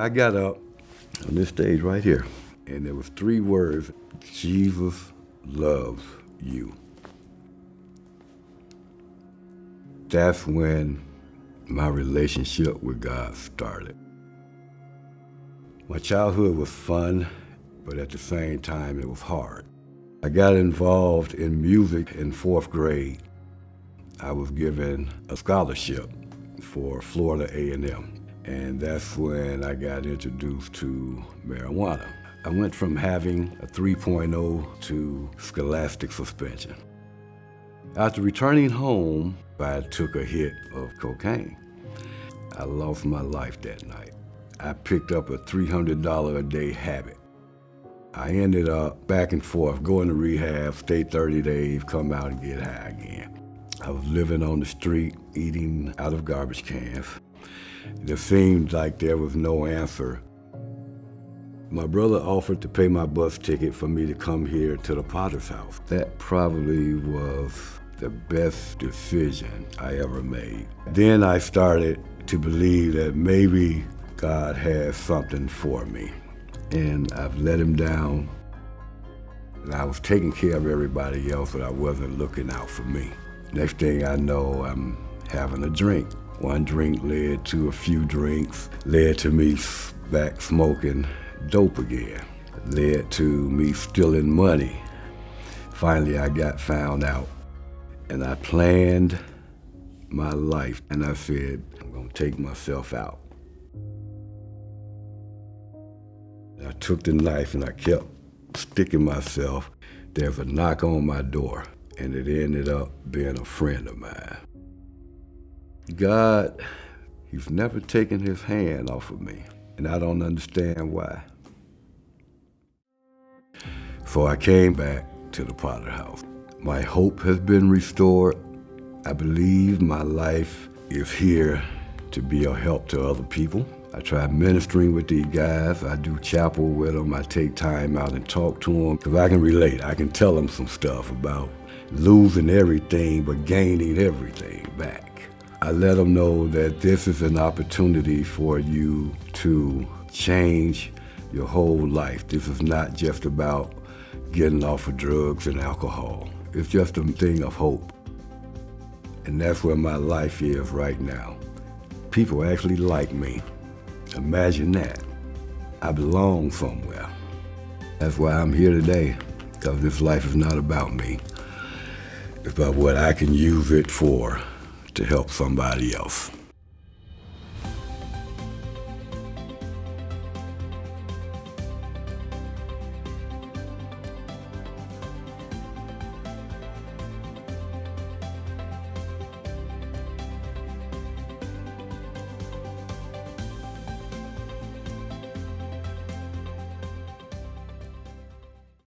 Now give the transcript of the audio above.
I got up on this stage right here, and there was three words, Jesus loves you. That's when my relationship with God started. My childhood was fun, but at the same time, it was hard. I got involved in music in fourth grade. I was given a scholarship for Florida A&M, and that's when I got introduced to marijuana. I went from having a 3.0 to scholastic suspension. After returning home, I took a hit of cocaine. I lost my life that night. I picked up a $300 a day habit. I ended up back and forth, going to rehab, stay 30 days, come out and get high again. I was living on the street, eating out of garbage cans. It seemed like there was no answer. My brother offered to pay my bus ticket for me to come here to the Potter's house. That probably was the best decision I ever made. Then I started to believe that maybe God has something for me and I've let him down. And I was taking care of everybody else, but I wasn't looking out for me. Next thing I know, I'm having a drink. One drink led to a few drinks, led to me back smoking dope again, led to me stealing money. Finally, I got found out, and I planned my life, and I said, I'm gonna take myself out. I took the knife and I kept sticking myself. There's a knock on my door, and it ended up being a friend of mine. God, He's never taken His hand off of me, and I don't understand why. So I came back to the Potter House. My hope has been restored. I believe my life is here to be a help to other people. I try ministering with these guys. I do chapel with them. I take time out and talk to them because I can relate. I can tell them some stuff about losing everything but gaining everything back. I let them know that this is an opportunity for you to change your whole life. This is not just about getting off of drugs and alcohol. It's just a thing of hope. And that's where my life is right now. People actually like me. Imagine that. I belong somewhere. That's why I'm here today, because this life is not about me. It's about what I can use it for to help somebody else.